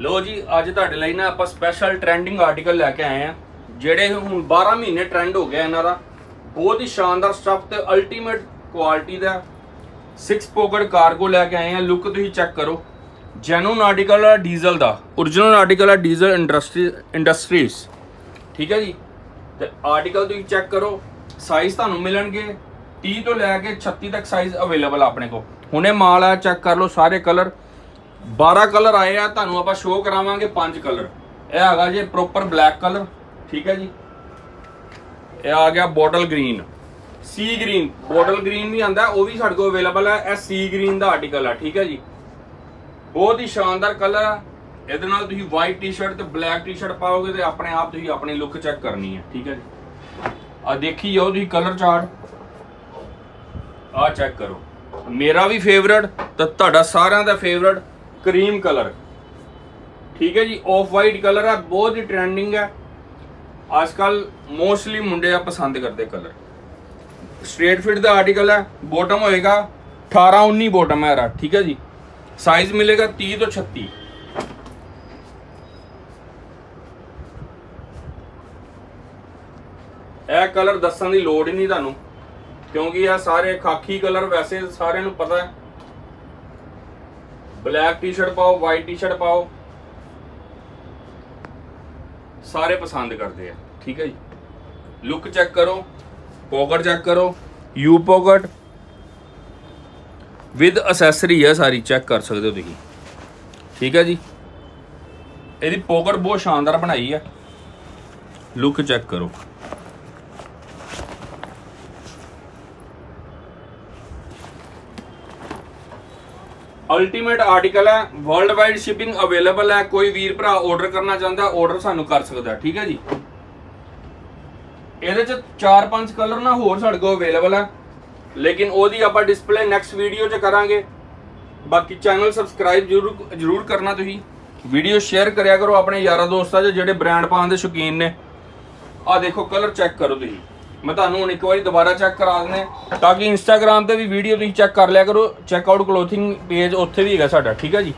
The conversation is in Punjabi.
ਲੋ ਜੀ, ਅੱਜ ਤੁਹਾਡੇ ਲਈ ਨਾ ਆਪਾਂ ਸਪੈਸ਼ਲ ਟ੍ਰੈਂਡਿੰਗ ਆਰਟੀਕਲ ਲੈ ਕੇ ਆਏ ਆ, ਜਿਹੜੇ ਹੁਣ 12 ਮਹੀਨੇ ਟ੍ਰੈਂਡ ਹੋ ਗਿਆ ਇਹਨਾਂ ਦਾ। ਬਹੁਤ ਹੀ ਸ਼ਾਨਦਾਰ ਸਟੱਫ ਤੇ ਅਲਟੀਮੇਟ ਕੁਆਲਿਟੀ ਦਾ 6 ਪੋਕਟ ਕਾਰਗੋ ਲੈ ਕੇ ਆਏ ਆ ਲੁੱਕ ਤੁਸੀਂ ਚੈੱਕ ਕਰੋ। ਜੈਨੂਨ ਆਰਟੀਕਲ ਆ ਡੀਜ਼ਲ ਦਾ origignal ਆਰਟੀਕਲ ਆ ਡੀਜ਼ਲ ਇੰਡਸਟਰੀ ਇੰਡਸਟਰੀਜ਼ ਠੀਕ ਹੈ ਜੀ? ਤੇ ਆਰਟੀਕਲ ਤੁਸੀਂ ਚੈੱਕ ਕਰੋ ਸਾਈਜ਼ ਤੁਹਾਨੂੰ ਮਿਲਣਗੇ। 30 ਤੋਂ ਲੈ ਕੇ 36 ਤੱਕ ਸਾਈਜ਼ ਅਵੇਲੇਬਲ ਆਪਣੇ ਕੋਲ। ਹੁਣੇ ਮਾਲ ਆ ਚੈੱਕ ਕਰ ਲਓ, ਸਾਰੇ ਕਲਰ 12 ਕਲਰ ਆਏ ਆ, ਤੁਹਾਨੂੰ ਆਪਾਂ ਸ਼ੋਅ ਕਰਾਵਾਂਗੇ ਪੰਜ ਕਲਰ। ਇਹ ਹੈਗਾ ਜੀ ਪ੍ਰੋਪਰ ਬਲੈਕ ਕਲਰ, ਠੀਕ ਹੈ ਜੀ। ਇਹ ਆ ਗਿਆ ਬੋਟਲ ਗ੍ਰੀਨ ਸੀ ਗ੍ਰੀਨ ਬੋਟਲ ਗ੍ਰੀਨ ਵੀ ਆਂਦਾ, ਉਹ ਵੀ ਸਾਡੇ ਕੋਲ ਅਵੇਲੇਬਲ ਹੈ ਇਹ ਸੀ ਗ੍ਰੀਨ ਦਾ ਆਰਟੀਕਲ ਆ, ਠੀਕ ਹੈ ਜੀ। ਬਹੁਤ ਹੀ ਸ਼ਾਨਦਾਰ ਕਲਰ ਆ। ਇਹਦੇ ਨਾਲ ਤੁਸੀਂ ਵਾਈਟ ਟੀ-ਸ਼ਰਟ ਤੇ ਬਲੈਕ ਟੀ-ਸ਼ਰਟ ਪਾਓਗੇ ਤੇ ਆਪਣੇ ਆਪ ਤੁਸੀਂ ਆਪਣੀ ਲੁੱਕ ਚੈੱਕ ਕਰਨੀ ਹੈ, ਠੀਕ ਹੈ ਜੀ। ਆ ਦੇਖੀ ਜਾਓ ਤੁਸੀਂ ਕਲਰ ਚਾਰਟ ਆ ਚੈੱਕ ਕਰੋ। ਮੇਰਾ ਵੀ ਫੇਵਰਟ ਤੇ ਤੁਹਾਡਾ ਸਾਰਿਆਂ ਦਾ ਫੇਵਰਟ ਕਰੀਮ ਕਲਰ। ਠੀਕ ਹੈ ਜੀ ਆਫ ਵਾਈਟ ਕਲਰ ਹੈ ਬਹੁਤ ਹੀ ਟ੍ਰੈਂਡਿੰਗ ਹੈ। ਅੱਜ ਕੱਲ ਮੋਸਟਲੀ ਮੁੰਡੇ ਆ ਪਸੰਦ ਕਰਦੇ ਕਲਰ। ਸਟ੍ਰੇਟ ਫਿਟ ਦਾ ਆਰਟੀਕਲ ਹੈ ਬੋਟਮ ਹੋਏਗਾ 18 19 ਬੋਟਮ ਹੈ ਰਾ ਠੀਕ ਹੈ ਜੀ। ਸਾਈਜ਼ ਮਿਲੇਗਾ 30 ਤੋਂ 36 ਇਹ ਕਲਰ ਦੱਸਣ ਦੀ ਲੋੜ ਹੀ ਨਹੀਂ ਤੁਹਾਨੂੰ, ਕਿਉਂਕਿ ਇਹ ਸਾਰੇ ਖਾਕੀ ਕਲਰ ਵੈਸੇ ਸਾਰਿਆਂ ਨੂੰ ਪਤਾ ਹੈ। ਬਲੈਕ ਟੀ-ਸ਼ਰਟ ਪਾਓ, ਵਾਈਟ ਟੀ-ਸ਼ਰਟ ਪਾਓ। ਸਾਰੇ ਪਸੰਦ ਕਰਦੇ ਆ, ਠੀਕ ਹੈ ਜੀ। ਲੁੱਕ ਚੈੱਕ ਕਰੋ ਪੋਕਟ ਚੈੱਕ ਕਰੋ ਯੂ ਪੋਕਟ ਵਿਦ ਅਸੈਸਰੀ ਹੈ ਸਾਰੀ ਚੈੱਕ ਕਰ ਸਕਦੇ ਹੋ ਤੁਸੀਂ। ਠੀਕ ਹੈ ਜੀ। ਇਹਦੀ ਪੋਕਟ ਬਹੁਤ ਸ਼ਾਨਦਾਰ ਬਣਾਈ ਹੈ ਲੁੱਕ ਚੈੱਕ ਕਰੋ। ਅਲਟੀਮੇਟ ਆਰਟੀਕਲ ਹੈ ਵਰਲਡ ਵਾਈਡ ਸ਼ਿਪਿੰਗ ਅਵੇਲੇਬਲ ਹੈ, ਕੋਈ ਵੀਰ ਭਰਾ ਆਰਡਰ ਕਰਨਾ ਚਾਹੁੰਦਾ ਆਰਡਰ ਸਾਨੂੰ ਕਰ ਸਕਦਾ ਠੀਕ ਹੈ ਜੀ। ਇਹਦੇ ਚ 4-5 ਕਲਰ ਨਾ ਹੋਰ ਸਾਡੇ ਕੋਲ ਅਵੇਲੇਬਲ ਹੈ, ਲੇਕਿਨ ਉਹਦੀ ਆਪਾਂ ਡਿਸਪਲੇ ਨੈਕਸਟ ਵੀਡੀਓ 'ਚ ਕਰਾਂਗੇ। ਬਾਕੀ ਚੈਨਲ ਸਬਸਕ੍ਰਾਈਬ ਜਰੂਰ ਜਰੂਰ ਕਰਨਾ ਤੁਸੀਂ। ਵੀਡੀਓ ਸ਼ੇਅਰ ਕਰਿਆ ਕਰੋ ਆਪਣੇ ਯਾਰਾਂ ਦੋਸਤਾਂ 'ਚ ਜਿਹੜੇ ਬ੍ਰਾਂਡ ਪਾਉਣ ਦੇ ਸ਼ੌਕੀਨ ਨੇ। ਆ ਦੇਖੋ ਕਲਰ ਚੈੱਕ ਕਰੋ ਤੁਸੀਂ। ਮੈਂ ਤੁਹਾਨੂੰ ਹੁਣ ਇੱਕ ਵਾਰੀ ਦੁਬਾਰਾ ਚੈੱਕ ਕਰਾ ਦਿੰਦੇ ਤਾਂ ਕਿ ਇੰਸਟਾਗ੍ਰam ਤੇ ਵੀ ਵੀਡੀਓ ਤੁਸੀਂ ਚੈੱਕ ਕਰ ਲਿਆ ਕਰੋ। ਚੈੱਕ ਆਊਟ ਕਲੋਥਿੰਗ ਪੇਜ ਉੱਥੇ ਵੀ ਹੈਗਾ ਸਾਡਾ, ਠੀਕ ਹੈ ਜੀ?